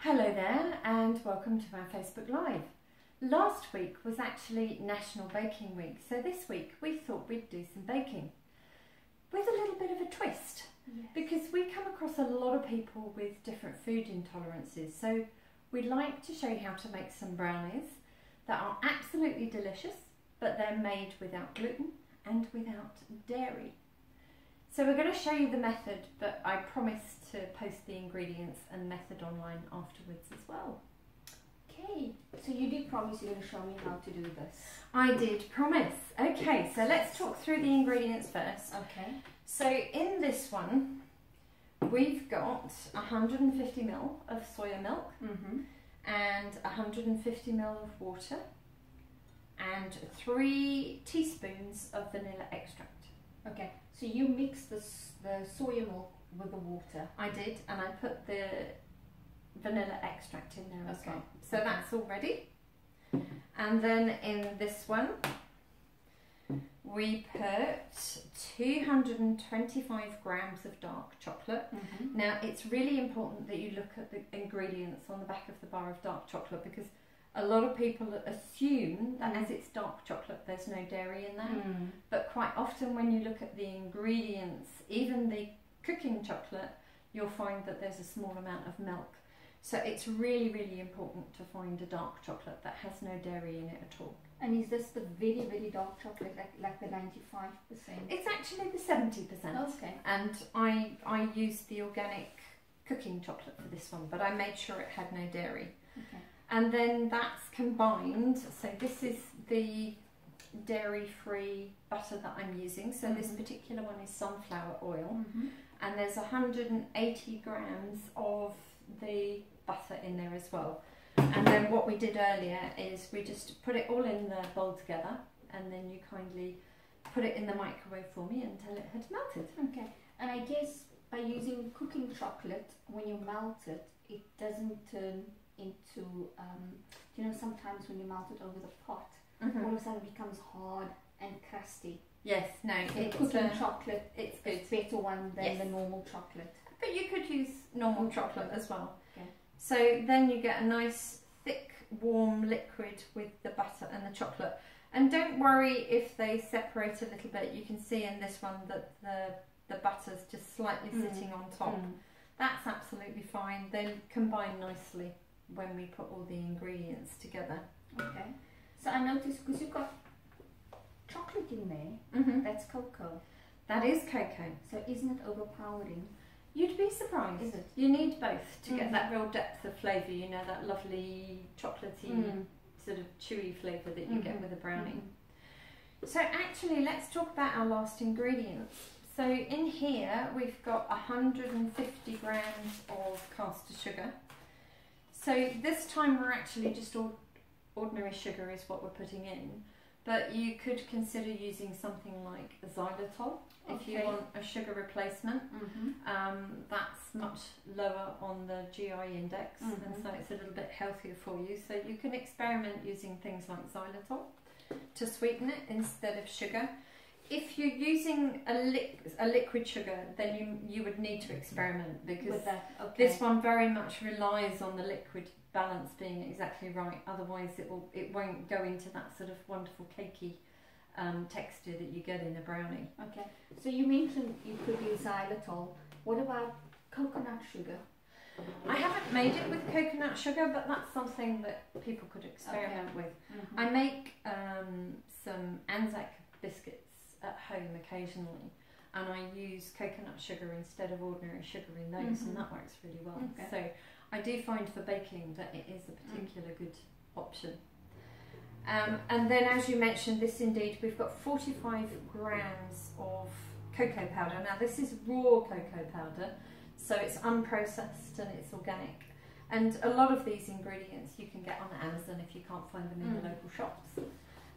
Hello there and welcome to our Facebook Live. Last week was actually National Baking Week, so this week we thought we'd do some baking with a little bit of a twist Yes. because we come across a lot of people with different food intolerances. So we'd like to show you how to make some brownies that are absolutely delicious but they're made without gluten and without dairy. So we're going to show you the method, but I promise to post the ingredients and method online afterwards as well. Okay, so you did promise you're going to show me how to do this. I did promise. Okay, so let's talk through the ingredients first. Okay. So in this one, we've got 150 ml of soya milk Mm-hmm. and 150 ml of water and three teaspoons of vanilla extract. Okay, so you mix the, the soya milk with the water. I did, and I put the vanilla extract in there as Okay. well. So that's all ready. And then in this one, we put 225 grams of dark chocolate. Mm-hmm. Now, it's really important that you look at the ingredients on the back of the bar of dark chocolate because a lot of people assume that Mm. as it's dark chocolate, there's no dairy in there. Mm. But quite often, when you look at the ingredients, even the cooking chocolate, you'll find that there's a small amount of milk. So it's really, really important to find a dark chocolate that has no dairy in it at all. And is this the very, very dark chocolate, like, like the 95%? It's actually the 70%. Okay. And I, I used the organic cooking chocolate for this one, but I made sure it had no dairy. Okay. And then that's combined. So this is the dairy-free butter that I'm using. So this Mhm. particular one is sunflower oil. Mm-hmm. and there's 180 grams of the butter in there as well. And then what we did earlier is we just put it all in the bowl together and then you kindly put it in the microwave for me until it had melted. Okay. And I guess by using cooking chocolate, when you melt it, it doesn't turn into, um, you know, sometimes when you melt it over the pot, all of a sudden it becomes hard and crusty. Yes, no, it's, cooking uh, chocolate it's is better one than Yes. the normal chocolate. But you could use normal chocolate as well. Okay. So then you get a nice thick warm liquid with the butter and the chocolate. And don't worry if they separate a little bit. You can see in this one that the the butter's just slightly Mm. sitting on top. Mm. That's absolutely fine. They combine nicely when we put all the ingredients together. Okay. So I noticed because you've got chocolate in there, Mm-hmm. that's cocoa. That is cocoa. So isn't it overpowering? You'd be surprised. Is it? You need both to get Mhm. that real depth of flavour. You know that lovely chocolatey Mm. sort of chewy flavour that you get Mhm. with a brownie. Mhm. So actually, let's talk about our last ingredients. So in here we've got 150 grams of caster sugar. So this time we're actually just or- ordinary sugar is what we're putting in, but you could consider using something like xylitol if you want a sugar replacement. Mhm. Um, that's much lower on the GI index, and Mhm. so it's a little bit healthier for you. So you can experiment using things like xylitol to sweeten it instead of sugar. If you're using a, liq- a liquid sugar, then you you would need to experiment because that, okay. this one very much relies on the liquid balance being exactly right. Otherwise, it will it won't go into that sort of wonderful cakey um, texture that you get in a brownie. Okay. So you mentioned you could use xylitol. What about coconut sugar? I haven't made it with coconut sugar, but that's something that people could experiment with. Mhm. I make um, some Anzac biscuits at home occasionally, and I use coconut sugar instead of ordinary sugar in those, Mhm. and that works really well. Okay. So I do find for baking that it is a particular good option. Um, and then, as you mentioned, this indeed we've got 45 grams of cocoa powder. Now, this is raw cocoa powder, so it's unprocessed and it's organic. And a lot of these ingredients you can get on Amazon if you can't find them in the Mm. local shops.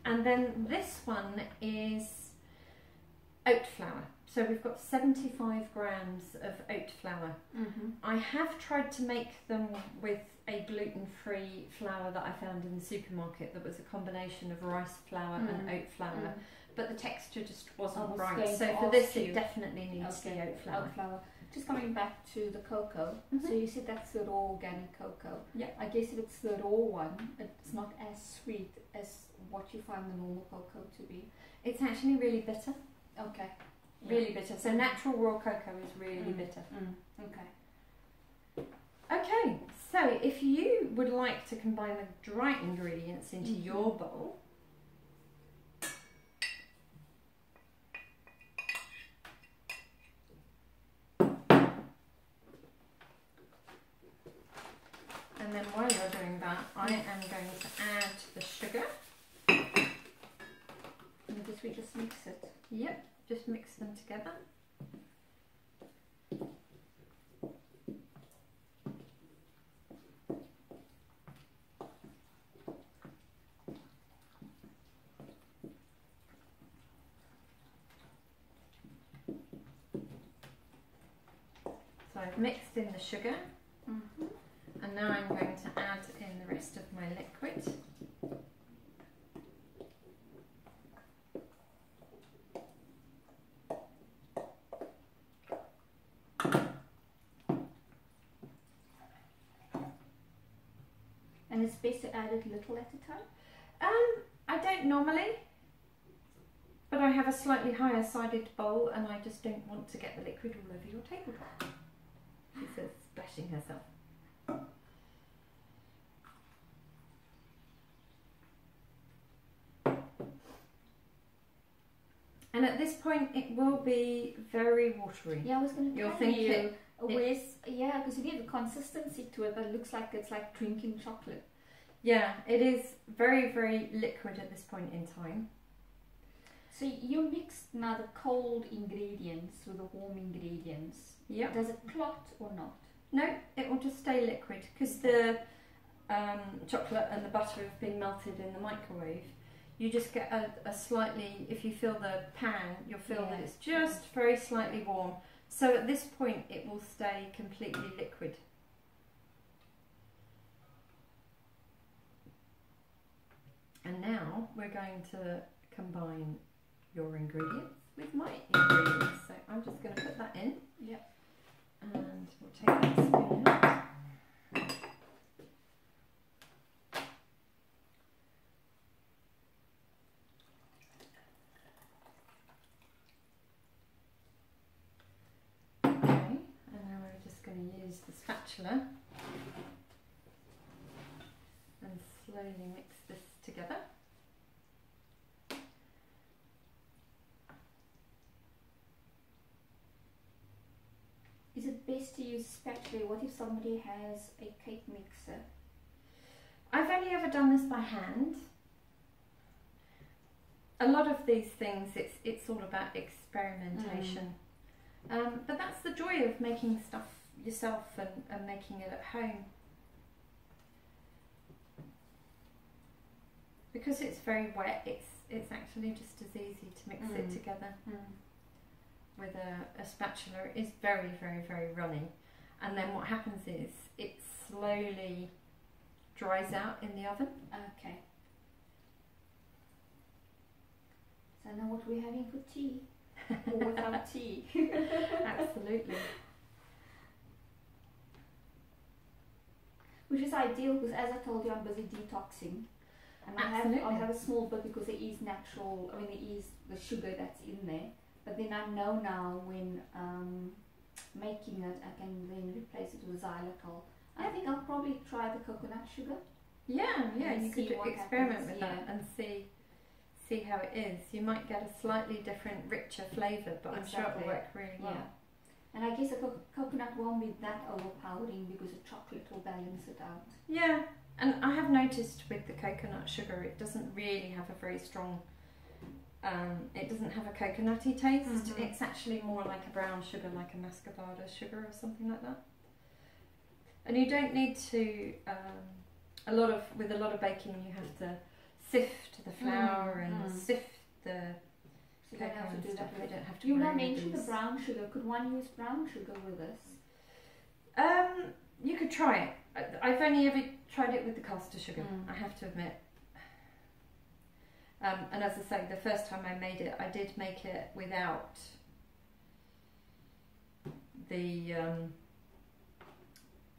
And then this one is oat flour. So we've got 75 grams of oat flour. Mhm. I have tried to make them with a gluten-free flour that I found in the supermarket that was a combination of rice flour and Mm. oat flour, Mm. but the texture just wasn't was right. So for this, ask it you. definitely needs Okay. the oat flour. Oat flour. just coming back to the cocoa. Mhm. So you said that's the raw organic cocoa. Yeah. I guess if it's the raw one, it's not as sweet as what you find the normal cocoa to be. It's actually really bitter, Okay. really bitter. So natural raw cocoa is really Mm. bitter. Mm. Okay. Okay, so if you would like to combine the dry ingredients into Mhm. your bowl, and then while you're doing that, I am going to add the sugar. And we just mix it. Yep, just mix them together. So I've mixed in the sugar Mm-hmm. and now I'm going to add in the rest of my liquid. And it's best to add it little at a time. Um, I don't normally, but I have a slightly higher sided bowl and I just don't want to get the liquid all over your tabletop. She says, splashing herself. And at this point, it will be very watery. Yeah, I was going to You'll think you. it- yeah, because you need a consistency to it that looks like it's like drinking chocolate. Yeah, it is very, very liquid at this point in time. So you mixed now the cold ingredients with the warm ingredients. Yep. Does it clot or not? No, it will just stay liquid because the um, chocolate and the butter have been melted in the microwave. You just get a, a slightly, if you feel the pan, you'll feel that it's just very slightly warm. So at this point, it will stay completely liquid. And now we're going to combine your ingredients with my ingredients. So I'm just going to put that in. Yeah. And we'll take that spoon out. Okay, and now we're just going to use the spatula and slowly mix together. Is it best to use spatula? What if somebody has a cake mixer? I've only ever done this by hand. A lot of these things, it's it's all about experimentation. Um, but that's the joy of making stuff yourself and, and making it at home. Because it's very wet, it's it's actually just as easy to mix it Mm. together with a, a spatula. It is very, very, very runny. And then what happens is it slowly dries out in the oven. Okay. So now what we're having for tea? or without tea? Absolutely. Which is ideal because as I told you I'm busy detoxing. And I have, I'll have a small bit because there is natural, I mean there is the sugar that's in there. But then I know now when um, making it I can then replace it with xylitol. I think I'll probably try the coconut sugar. Yeah, yeah. You could experiment happens, with that and see see how it is. You might get a slightly different, richer flavour, but I'm sure it'll work really well. And I guess the co- coconut won't be that overpowering because the chocolate will balance it out. Yeah, and I have noticed with the coconut sugar, it doesn't really have a very strong. Um, it doesn't have a coconutty taste. Mhm. It's actually more like a brown sugar, like a muscovado sugar or something like that. And you don't need to. Um, a lot of with a lot of baking, you have to sift the flour Mm, and mm. sift the So you don't have to do stuff. that You with don't have to. You now mentioned the brown sugar. Could one use brown sugar with this? Um, you could try it. I've only ever tried it with the caster sugar. Mm. I have to admit. Um, and as I say, the first time I made it, I did make it without the um,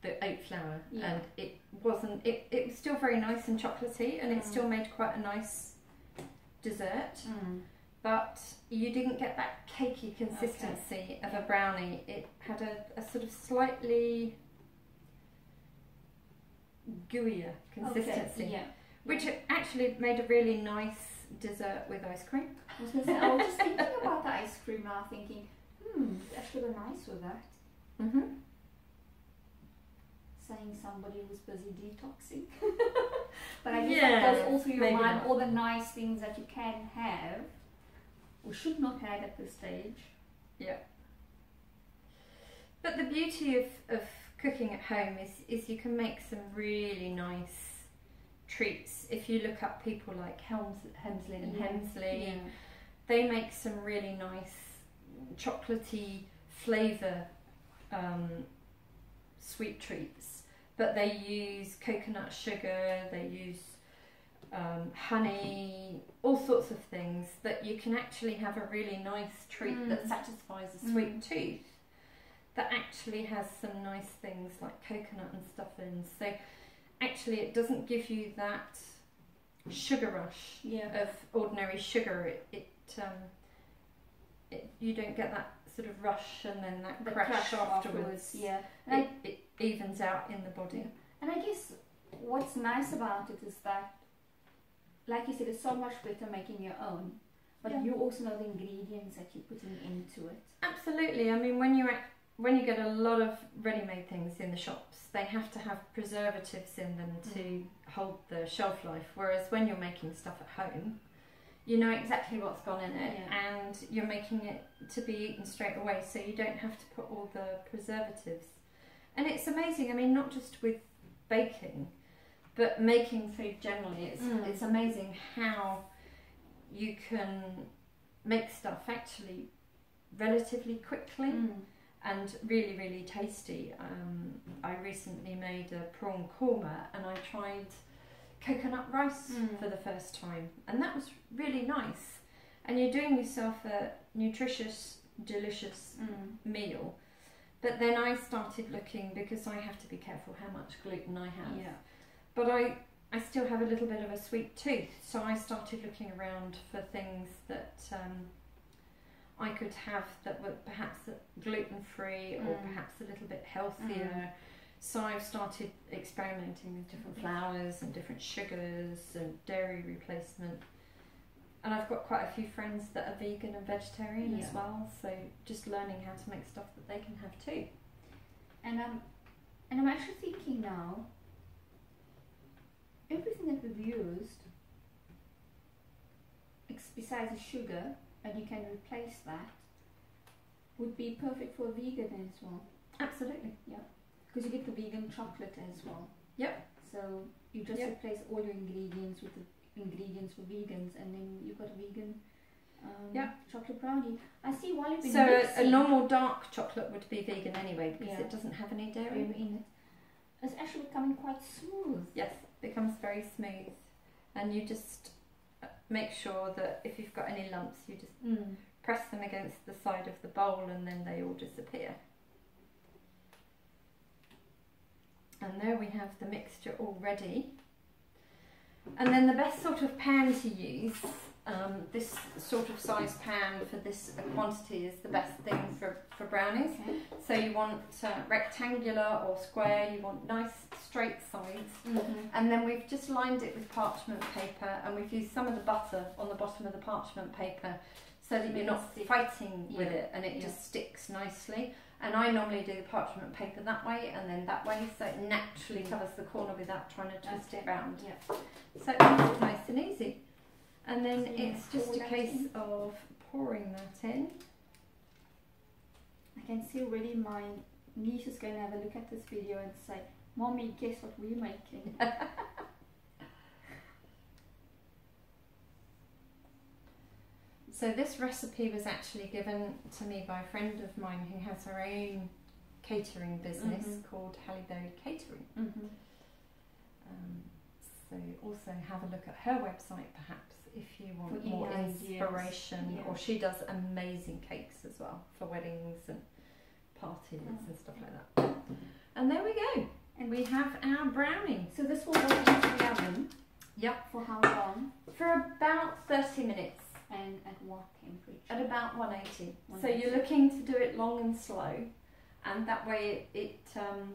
the oat flour, Yeah. and it wasn't. It, it was still very nice and chocolatey, and it Mm. still made quite a nice dessert. Mm. But you didn't get that cakey consistency of a brownie. It had a, a sort of slightly gooier consistency, Okay. Yeah. which actually made a really nice dessert with ice cream. I was say, I was just thinking about the ice cream now, thinking, hmm, it's actually nice with that. Mm-hmm. Saying somebody who's busy detoxing. but I guess Yeah, that goes all through your mind, not. all the nice things that you can have or should not have at this stage. Yeah. But the beauty of, of cooking at home is, is you can make some really nice treats. If you look up people like Helms, Hemsley and Yeah. Hemsley, Yeah. they make some really nice chocolatey flavour um, sweet treats. But they use coconut sugar, they use um, honey, all sorts of things that you can actually have a really nice treat that Mm. satisfies a sweet Mm. tooth that actually has some nice things like coconut and stuff in. So actually, it doesn't give you that sugar rush Yeah. of ordinary sugar. It, it, um, it you don't get that sort of rush and then that The crash, crash afterwards. Yeah. And It, it evens out in the body. And I guess what's nice about it is that, like you said, it's so much better making your own. But Yeah. you also know the ingredients that you're putting into it. Absolutely. I mean, when you ac- when you get a lot of ready-made things in the shops, they have to have preservatives in them to Mm. hold the shelf life. Whereas when you're making stuff at home, you know exactly what's gone in it, Yeah. and you're making it to be eaten straight away, so you don't have to put all the preservatives. And it's amazing. I mean, not just with baking, but making food generally. It's Mm. it's amazing how you can make stuff actually relatively quickly Mm. And really really tasty. Um, I recently made a prawn korma and I tried coconut rice Mm. for the first time, and that was really nice. And you're doing yourself a nutritious, delicious Mm. meal. But then I started looking because I have to be careful how much gluten I have. Yeah. But I, I still have a little bit of a sweet tooth, so I started looking around for things that um, I could have that were perhaps gluten free or Mm. perhaps a little bit healthier. Mm. So I've started experimenting with different flours and different sugars and dairy replacement. And I've got quite a few friends that are vegan and vegetarian Yeah. as well, so just learning how to make stuff that they can have too. And um, and I'm actually thinking now. Everything that we've used, besides the sugar, and you can replace that, would be perfect for a vegan as well. Absolutely. Yeah. Because you get the vegan chocolate as well. Yep. So you just Yep. replace all your ingredients with the ingredients for vegans, and then you've got a vegan um, Yep. chocolate brownie. I see while you've been So a, a normal dark chocolate would be vegan anyway because Yeah. it doesn't have any dairy. in it, it's actually becoming quite smooth. Yes, becomes very smooth, and you just make sure that if you've got any lumps, you just Mm. press them against the side of the bowl, and then they all disappear. And there we have the mixture all ready. And then the best sort of pan to use, um, this sort of size pan for this quantity is the best thing for, for brownies. Okay. So you want uh, rectangular or square, you want nice straight sides. Mm-hmm. And then we've just lined it with parchment paper and we've used some of the butter on the bottom of the parchment paper so that you're not Stick. fighting with it and it Yeah. just sticks nicely. And I normally do the parchment paper that way and then that way so it naturally Mm. covers the corner without trying to twist it round. Yeah. So it's nice and easy. And then So it's just a case in. of pouring that in. I can see already my niece is going to have a look at this video and say, Mommy, guess what we're making? So this recipe was actually given to me by a friend of mine who has her own catering business Mhm. called Halleberry Catering. mm-hmm. Um, so also have a look at her website perhaps if you want For more ideas. inspiration. Yeah. Or she does amazing cakes as well for weddings and parties lids and stuff like that. And there we go. And we have our brownie. So this will go into the oven. Yep. For how long? For about 30 minutes And at what temperature? at about 180. So you're looking to do it long and slow, and that way it, it um,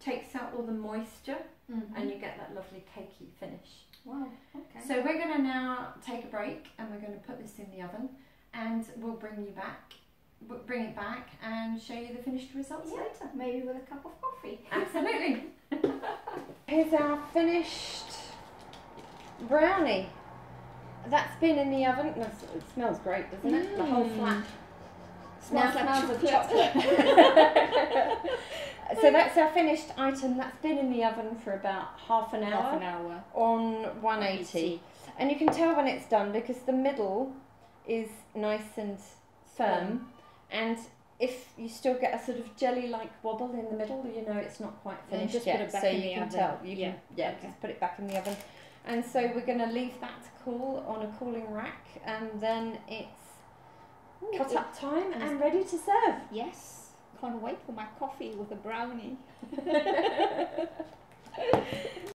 takes out all the moisture Mhm. and you get that lovely cakey finish. wow. Okay. So we're going to now take a break and we're going to put this in the oven and we'll bring you back, bring it back and show you the finished results Yeah. later. Maybe with a cup of coffee. Absolutely. Here's our finished brownie. That's been in the oven. It smells great, doesn't it? The whole Mm. flat Smells now like smells of chocolate. chocolate. so that's our finished item. That's been in the oven for about half an hour Half an hour. on 180. And you can tell when it's done because the middle is nice and firm. And if you still get a sort of jelly-like wobble in the middle, you know it's not quite finished just put yet. it back so in you the can oven. tell. You Yeah. can yeah, Okay. just put it back in the oven. And so we're going to leave that to cool on a cooling rack, and then it's Ooh, cut it- up time and ready to serve. Yes. Can't wait for my coffee with a brownie.